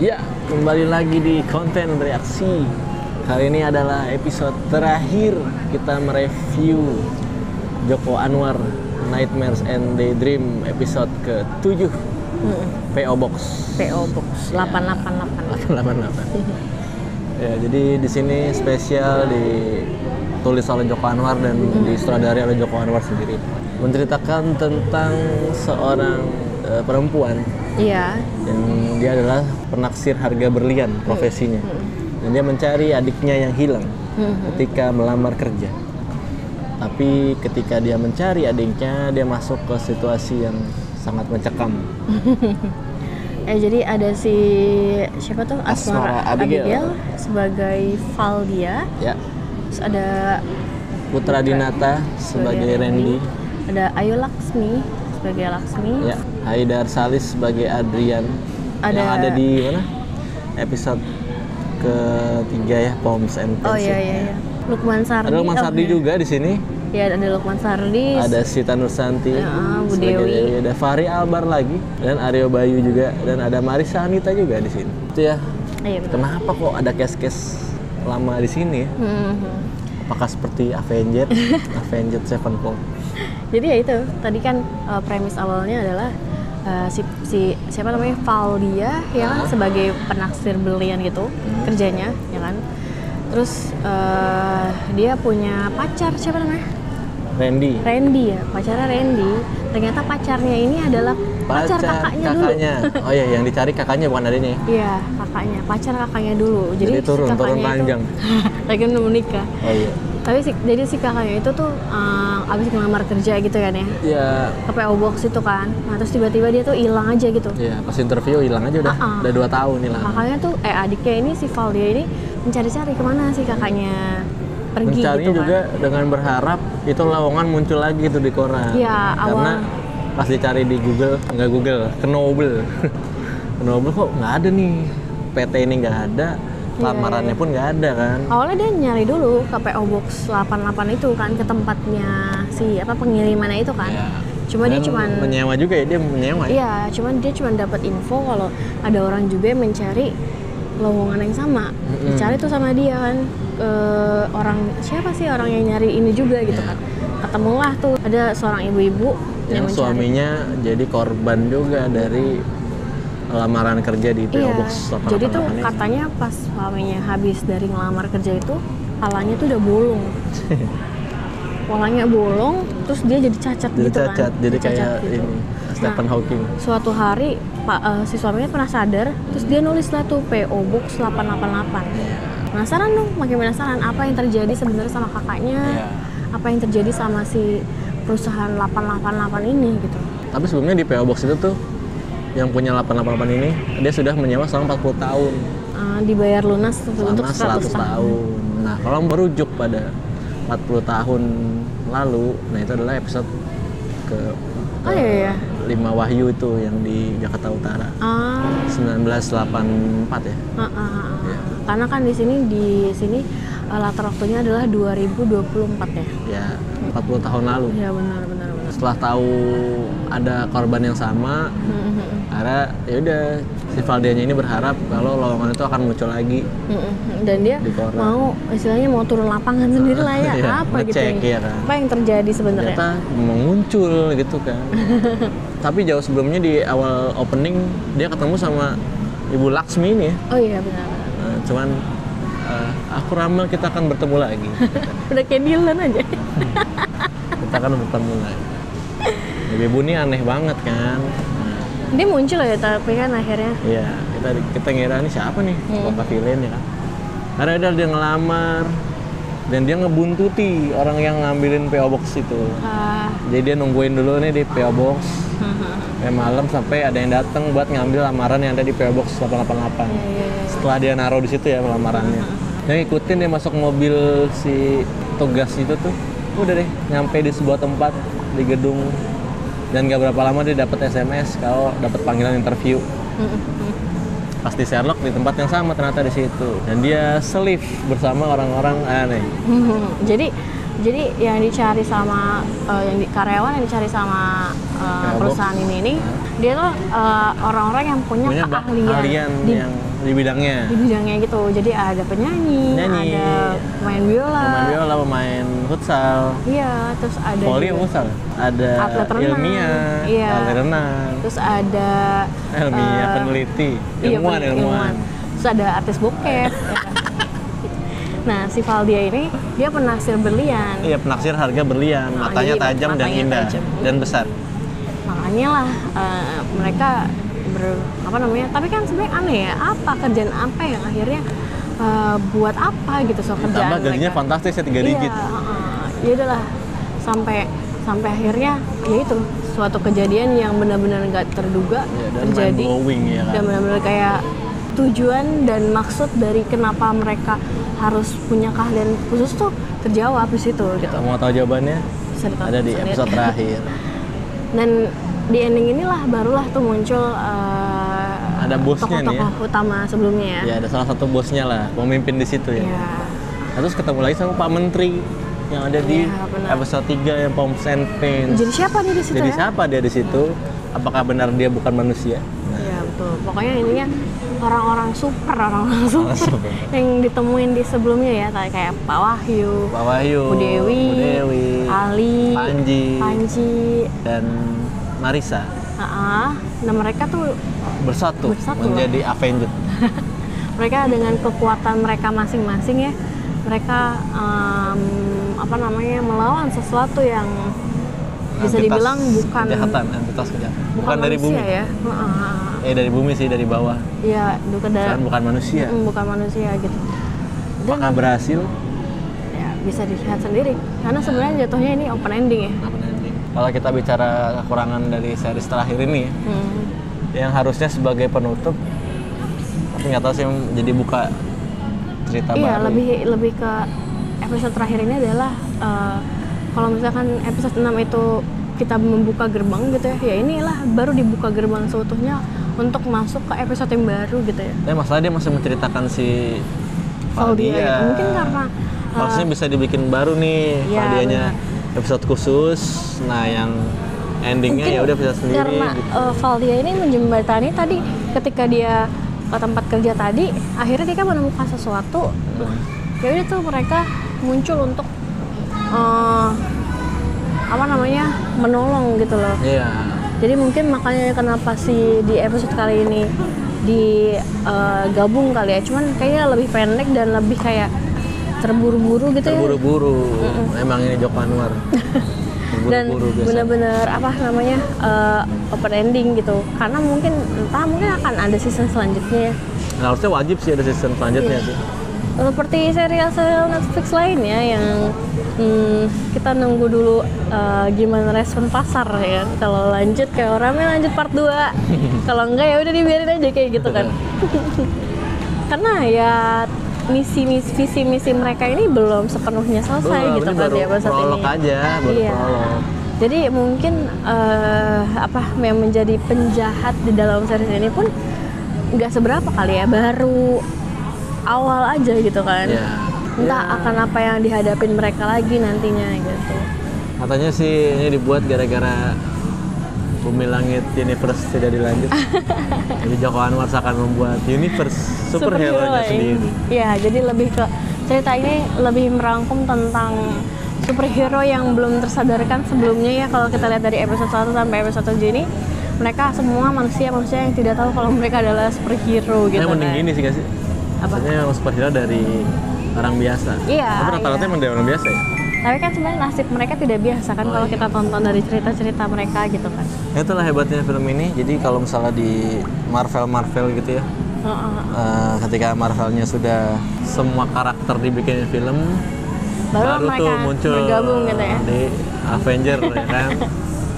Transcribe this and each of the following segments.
Ya, kembali lagi di konten reaksi. Kali ini adalah episode terakhir kita mereview Joko Anwar Nightmares and Daydream episode ke-7 PO Box PO Box 888. 888. ya, jadi di sini spesial ditulis oleh Joko Anwar dan disutradari oleh Joko Anwar sendiri. Menceritakan tentang seorang eh, perempuan. Iya. yang dia adalah penaksir harga berlian profesinya. Dan dia mencari adiknya yang hilang ketika melamar kerja. Tapi ketika dia mencari adiknya dia masuk ke situasi yang sangat mencekam. Eh jadi ada si siapa tuh? Asmara Asmara Abigail. Abigail, sebagai Valdia. ya. Terus ada Putra Dinata sebagai Randy. Ada Ayu Laksmi sebagai Laksmi. ya Haidar Salis sebagai Adrian yang Ada- ada di mana episode ketiga ya Poms and Oh Pens iya ya. iya iya. Lukman Sardi. ada Lukman oh, Sardi juga di sini Ya ada Lukman Sardi. ada Sita Nursanti, Ya, Bu sebagai Dewi. ada Fahri Albar lagi, dan Aryo Bayu juga, dan ada Marisa Anita juga di sini. Itu ya, Iya kenapa kok ada case-case lama di sini ya? Hmm. Apakah seperti Avenged, Avenged Sevenfold? Jadi ya itu tadi kan uh, premis awalnya adalah uh, si, si siapa namanya Valdia ya kan sebagai penaksir berlian gitu Hmm. kerjanya ya kan. Terus uh, dia punya pacar siapa namanya? Randy, Randy ya, pacarnya Randy. Ternyata pacarnya ini adalah pacar, kakaknya, dulu. Oh iya, yang dicari kakaknya bukan adiknya ya? Iya, kakaknya, pacar kakaknya dulu. Jadi si turun, turun kakaknya itu- lagi menikah. Oh iya. Tapi si, jadi si kakaknya itu tuh uh, abis ngelamar kerja gitu kan ya Ya, ke PO Box itu kan. Nah, terus tiba-tiba dia tuh hilang aja gitu. ya pas interview hilang aja udah, Ah-ah. udah dua tahun hilang. Kakaknya tuh eh adiknya ini si Valdia ini mencari-cari ke mana sih kakaknya pergi Mencarinya gitu juga kan. dengan berharap itu lowongan muncul lagi itu di koran. Iya, Karena awal- pas dicari di Google, nggak Google, Knoble. Knoble kok nggak ada nih. PT ini nggak ada, Iya, lamarannya pun nggak ada kan. Awalnya dia nyari dulu ke PO Box 88 itu kan ke tempatnya si apa pengirimannya itu kan. Ya. Cuma dia Dan cuman menyewa juga ya dia menyewa ya. Iya, cuman dia cuman dapat info kalau ada orang juga yang mencari lowongan yang sama. Mm-mm. Dicari tuh sama dia kan eh, orang siapa sih orang yang nyari ini juga gitu Iya. kan. Ketemulah tuh ada seorang ibu-ibu Yang yang, mencari. suaminya jadi korban juga dari lamaran kerja di PO Iya. Box 888 Jadi tuh katanya pas suaminya habis dari ngelamar kerja itu palanya tuh udah bolong. Palanya bolong, terus dia jadi cacat jadi gitu cacat, kan. jadi Cacat kayak gitu. ini Stephen Hawking. Suatu hari Pak eh, si suaminya pernah sadar, terus dia nulis lah tuh PO Box 888. Penasaran dong, makin penasaran apa yang terjadi sebenarnya sama kakaknya, Iya. apa yang terjadi sama si perusahaan 888 ini gitu. Tapi sebelumnya di PO Box itu tuh yang punya 888 ini dia sudah menyewa selama 40 tahun. Eh, dibayar lunas untuk selama 100 100 tahun. tahun. Nah, kalau merujuk pada 40 tahun lalu, nah itu adalah episode ke, Oh iya, iya. 5 Wahyu itu yang di Jakarta Utara. Ah, 1984 ya. ah, ah, ah. Iya. Karena kan di sini di sini eh, latar waktunya adalah 2024 ya. Ya, 40 tahun lalu. Iya benar benar benar. Setelah tahu ada korban yang sama, Hmm, hmm, hmm. akhirnya ya udah si Valdianya ini berharap kalau lowongan itu akan muncul lagi. Mm-mm. dan dia Di mau istilahnya mau turun lapangan sendiri lah ya Iya, apa gitu ngecek, ya. iya kan. apa yang terjadi sebenarnya ternyata mau muncul gitu kan tapi jauh sebelumnya di awal opening dia ketemu sama ibu Laksmi ini ya oh iya benar benar. Nah, cuman eh, aku ramal kita akan bertemu lagi udah kayak Dylan aja kita akan bertemu lagi Ibu ibu ini aneh banget kan Nah, dia muncul ya tapi kan akhirnya iya kita kita ngira ini siapa nih Hmm. Bapak villain ya kan karena udah dia ngelamar dan dia ngebuntuti orang yang ngambilin PO Box itu ah, jadi dia nungguin dulu nih di PO Box Kayak malam sampai ada yang datang buat ngambil lamaran yang ada di PO Box 888. iya, iya, iya. Setelah dia naruh di situ ya lamarannya. Yang ngikutin dia masuk mobil si tugas itu tuh. Udah deh, nyampe di sebuah tempat di gedung dan gak berapa lama dia dapat SMS kalau dapat panggilan interview. Pas di Sherlock di tempat yang sama ternyata di situ. Dan dia selif bersama orang-orang aneh. jadi jadi yang dicari sama eh, yang di, karyawan yang dicari sama Kayak perusahaan ini ini dia tuh eh, orang-orang yang punya, Punya keahlian di yang di bidangnya. di bidangnya gitu. Jadi ada penyanyi, Penyanyi. ada pemain biola, Pemain biola, pemain futsal, iya, terus ada voli futsal, ada Atlet renang. ilmiah, Iya. atlet renang, terus ada ilmiah, eh, peneliti, iya, ilmuwan, pen- ilmuwan. Terus ada artis bokep. ya kan? Nah, si Valdia ini dia penaksir berlian. Iya, penaksir harga berlian, Nah, matanya jadi tajam dan matanya indah tajam. dan besar. Makanya lah eh, mereka ber apa namanya? Tapi kan sebenarnya aneh ya, apa kerjaan apa yang akhirnya eh, buat apa gitu soal kerjaan Tambah gajinya mereka. fantastis ya 3 Iya, digit. Ya udahlah sampai sampai akhirnya ya itu suatu kejadian yang benar-benar nggak terduga Ya, dan terjadi blowing ya kan. dan benar-benar kayak tujuan dan maksud dari kenapa mereka harus punya keahlian khusus tuh terjawab di situ gitu. Mau tahu jawabannya? Ditonton Ada di episode terakhir. Dan di ending inilah barulah tuh muncul eh, Ada bosnya nih ya. utama sebelumnya ya. Ya, ada salah satu bosnya lah, pemimpin di situ ya. Iya. Nah, terus ketemu lagi sama Pak Menteri yang ada di benar. episode 3 yang Poms and Pains. Jadi siapa nih di situ Jadi ya? siapa dia di situ? Apakah benar dia bukan manusia? Iya betul. Pokoknya intinya orang-orang super, orang-orang super super. yang ditemuin di sebelumnya ya, kayak kayak Pak Wahyu, Pak Wahyu, Bu Dewi, Bu Dewi, Ali, Panji, Panji, dan Marisa Ah, nah mereka tuh bersatu, Bersatu menjadi Avenger. mereka dengan kekuatan mereka masing-masing ya, mereka em, apa namanya melawan sesuatu yang bisa Entitas dibilang bukan kejahatan, entitas kejahatan. bukan, Bukan, dari bumi. ya. Heeh. Eh dari bumi sih dari bawah. Iya, bukan dari Kan bukan manusia. Bukan manusia gitu. Dan Apakah berhasil? ya bisa dilihat sendiri karena sebenarnya jatuhnya ini open ending ya. Apa nanti? Kalau kita bicara kekurangan dari series terakhir ini, Hmm. yang harusnya sebagai penutup, tapi nggak tahu sih jadi buka cerita Iya, baru. lebih lebih ke episode terakhir ini adalah eh, kalau misalkan episode 6 itu kita membuka gerbang gitu ya, ya inilah baru dibuka gerbang seutuhnya untuk masuk ke episode yang baru gitu ya. Tapi masalah dia masih menceritakan si Valdia Valdia. itu. Mungkin karena eh, Harusnya bisa dibikin baru nih Iya, Valdianya episode khusus. Nah yang endingnya ya udah bisa sendiri. karena gitu. eh, Valdia ini menjembatani tadi ketika dia ke tempat kerja tadi, akhirnya dia kan menemukan sesuatu. Hmm. ya udah tuh mereka muncul untuk eh, apa namanya menolong gitu loh Iya. jadi mungkin makanya kenapa sih di episode kali ini di eh, gabung kali ya cuman kayaknya lebih pendek dan lebih kayak terburu-buru gitu ya Terburu-buru. Emang ini Joko Anwar. dan Terburu-buru biasa. bener-bener apa namanya eh, open ending gitu karena mungkin entah mungkin akan ada season selanjutnya ya Nah, harusnya wajib sih ada season selanjutnya Iya. sih. Seperti serial-serial Netflix lainnya yang hmm, kita nunggu dulu uh, gimana respon pasar ya. Kalau lanjut kayak orangnya lanjut part 2. Kalau enggak ya udah dibiarin aja kayak gitu kan. Karena ya misi misi visi misi mereka ini belum sepenuhnya selesai Belum, gitu kan episode prolog ini. aja, baru Iya. prolog. Jadi mungkin eh, apa yang menjadi penjahat di dalam series ini pun nggak seberapa kali ya, baru awal aja gitu kan. Iya. Entah Iya. akan apa yang dihadapin mereka lagi nantinya gitu. Katanya sih ini dibuat gara-gara Bumi Langit Universe tidak dilanjut. Jadi Joko Anwar akan membuat universe superhero-nya lain. sendiri. Iya, jadi lebih ke cerita ini lebih merangkum tentang superhero yang belum tersadarkan sebelumnya ya kalau kita lihat dari episode 1 sampai episode 7 ini mereka semua manusia-manusia yang tidak tahu kalau mereka adalah superhero gitu Saya mending kan. gini sih kasih. Maksudnya superhero dari orang biasa. Iya, Tapi rata-rata iya. emang dari orang biasa ya. Tapi kan sebenarnya nasib mereka tidak biasa kan Oh, kalau iya. kita tonton dari cerita-cerita mereka gitu kan. Itulah hebatnya film ini. Jadi kalau misalnya di Marvel Marvel gitu ya, eh, ketika Marvelnya sudah semua karakter dibikin film, Baru tuh mereka muncul bergabung gitu ya. di Avenger ya kan.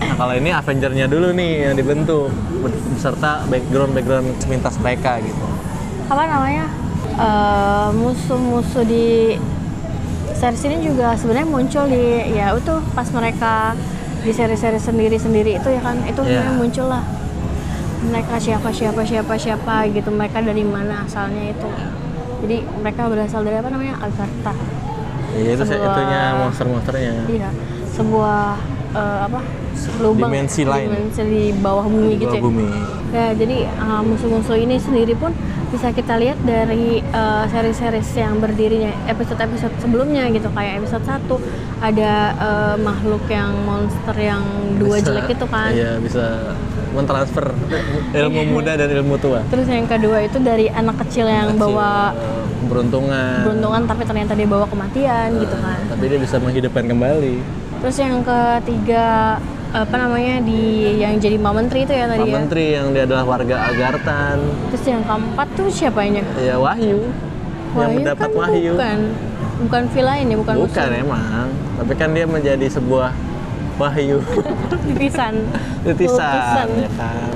Nah kalau ini Avengernya dulu nih yang dibentuk beserta background background sepintas mereka gitu. apa namanya eh, musuh-musuh di series ini juga sebenarnya muncul di ya itu pas mereka di seri-seri sendiri-sendiri itu ya kan itu Iya. sebenarnya muncul lah mereka siapa siapa siapa siapa gitu mereka dari mana asalnya itu jadi mereka berasal dari apa namanya Agartha Ya, itu Sebuah- itunya monster-monsternya. iya sebuah eh, apa lubang Dimensi lain. dimensi di bawah bumi Di gitu bawah ya bumi. Ya, jadi uh, musuh-musuh ini sendiri pun bisa kita lihat dari uh, seri-series yang berdirinya episode-episode sebelumnya gitu kayak episode 1 ada uh, makhluk yang monster yang dua Bisa- jelek itu kan Iya, bisa mentransfer ilmu muda dan ilmu tua. terus yang kedua itu dari anak kecil yang Kecil, bawa eh, beruntungan. beruntungan tapi ternyata dia bawa kematian gitu kan Tapi dia bisa menghidupkan kembali. terus yang ketiga apa namanya di yang jadi Mbak Menteri itu ya tadi Pak ya Menteri yang dia adalah warga Agartan. terus yang keempat tuh siapanya Ya Wahyu. yang mendapat kan Wahyu. bukan bukan villa ini bukan, Bukan musuh. emang. Tapi kan dia menjadi sebuah Wahyu. titisan Titisan ya kan.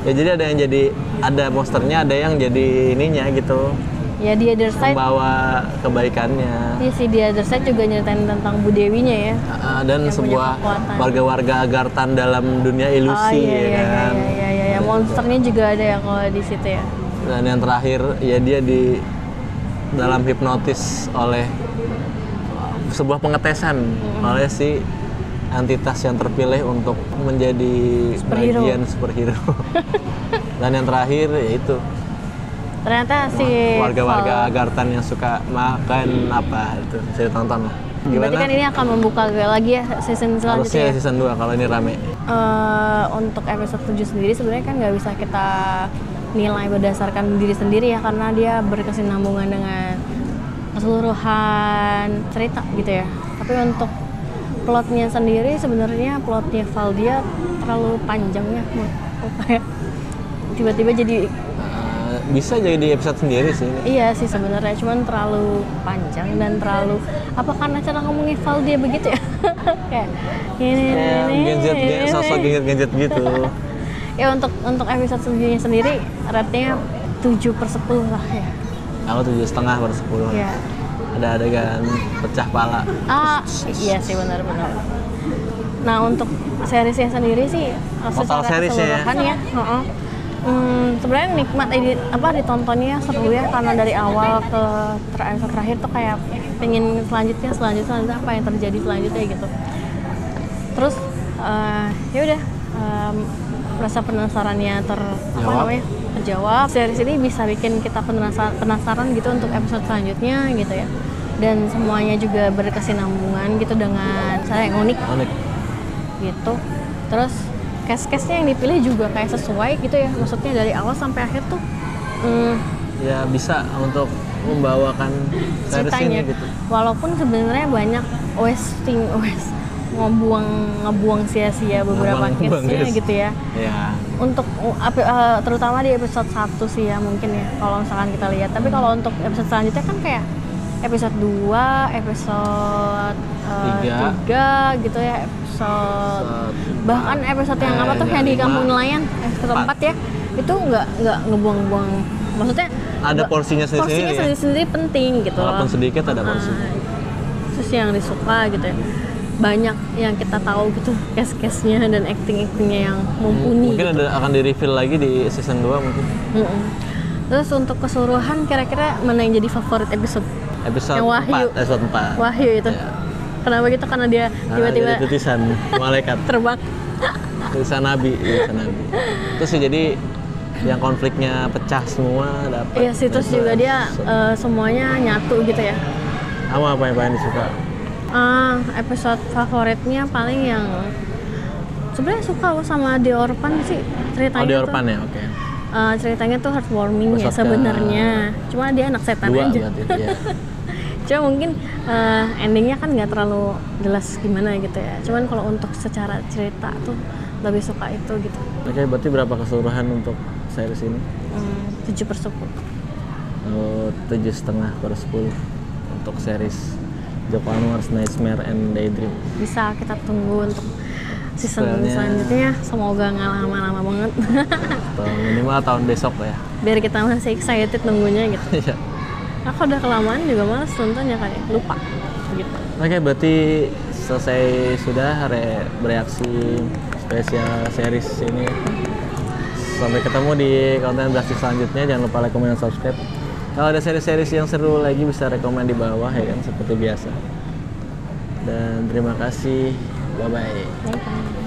Ya jadi ada yang jadi ada monsternya, ada yang jadi ininya gitu. Ya di other side Membawa kebaikannya. Iya sih di other side juga nyeritain tentang Bu Dewinya ya. Ah, dan Yang sebuah warga-warga Agartan dalam dunia ilusi oh iya ya iya, kan. iya iya iya iya. Monsternya juga ada ya kalau di situ ya. Dan yang terakhir ya dia di dalam hipnotis oleh sebuah pengetesan oleh si entitas yang terpilih untuk menjadi Superhero. bagian superhero. Dan yang terakhir yaitu Ternyata si warga-warga Agartan yang suka makan apa itu bisa ditonton lah. Berarti kan ini akan membuka lagi ya season selanjutnya. Harusnya ya. season 2 kalau ini rame. Eh, untuk episode 7 sendiri sebenarnya kan nggak bisa kita nilai berdasarkan diri sendiri ya karena dia berkesinambungan dengan keseluruhan cerita gitu ya. Tapi untuk plotnya sendiri sebenarnya plotnya Valdia terlalu panjang ya menurut aku. Kayak tiba-tiba jadi bisa jadi di episode sendiri sih ini. iya sih sebenarnya cuman terlalu panjang dan terlalu apa karena cara ngomongin Valdia begitu ya kayak ini gadget, gadget, sosok gadget-gadget gitu. ya untuk untuk episode selanjutnya sendiri rate-nya 7 per 10 lah ya Aku tujuh setengah per sepuluh. ya Ada adegan pecah pala. ah iya sih benar-benar nah untuk seriesnya sendiri sih Total seriesnya ya? ya, heeh. Hmm, sebenarnya nikmat edit apa ditontonnya seru ya karena dari awal ke ter episode terakhir tuh kayak pengen selanjutnya selanjutnya selanjutnya apa yang terjadi selanjutnya gitu. Terus eh, ya udah em, rasa penasarannya ter apa Jawab. namanya terjawab. Series ini bisa bikin kita penasaran penasaran gitu untuk episode selanjutnya gitu ya. Dan semuanya juga berkesinambungan gitu dengan cara yang unik. Unik. gitu. Terus case-case-nya yang dipilih juga kayak sesuai gitu ya maksudnya dari awal sampai akhir tuh hmm, Ya bisa untuk membawakan series ceritanya ini gitu. walaupun sebenarnya banyak wasting wast ngebuang ngebuang sia-sia beberapa case-nya case. gitu ya Ya. untuk uh, terutama di episode 1 sih ya mungkin ya kalau misalkan kita lihat tapi kalau untuk episode selanjutnya kan kayak episode 2, episode uh, Tiga. 3 gitu ya episode Set- bahkan episode yang Eh, apa tuh yang di kampung nelayan episode Empat. 4 ya itu nggak nggak ngebuang-buang maksudnya Ada porsinya sendiri-sendiri porsinya ya? sendiri-sendiri penting gitu Walaupun loh sedikit ada porsi. Ah, terus yang disuka gitu ya banyak yang kita tahu gitu case-case-nya dan acting-actingnya yang mumpuni Mungkin gitu. ada akan di reveal lagi di season 2 mungkin. Mm-mm. Terus untuk keseluruhan kira-kira mana yang jadi favorit episode? Episode Yang Wahyu. 4, episode 4. Wahyu itu. Ya. Kenapa gitu? Karena dia Nah, tiba-tiba jadi titisan malaikat, terbang. titisan nabi, titisan nabi. Terus sih jadi yang konfliknya pecah semua dapat. Iya sih, terus juga dia eh, semuanya nyatu gitu ya. Kamu apa yang paling disuka? Ah, episode favoritnya paling yang sebenarnya suka loh sama The Orphan sih ceritanya Oh, di tuh. Orpan ya, oke. eh, ceritanya tuh heartwarming ya ke- sebenarnya. Cuma dia anak setan Dua aja. berarti, ya. Cuma mungkin eh, endingnya kan nggak terlalu jelas gimana gitu ya. Cuman kalau untuk secara cerita tuh lebih suka itu gitu. Oke, berarti berapa keseluruhan untuk series ini? Hmm, 7 per 10. Oh, tujuh setengah per sepuluh untuk series Joko Anwar's Nightmare and Daydream. Bisa kita tunggu untuk season Setelahnya- selanjutnya. Semoga nggak lama-lama banget. Atau minimal tahun besok ya. Biar kita masih excited nunggunya gitu. Kalau udah kelamaan juga males nontonnya kayak lupa gitu. Oke, berarti selesai sudah re bereaksi spesial series ini. Sampai ketemu di konten drastis selanjutnya. Jangan lupa like, comment, dan subscribe. Kalau ada seri-series yang seru lagi bisa rekomend di bawah ya kan seperti biasa. Dan terima kasih. Bye bye. Bye bye.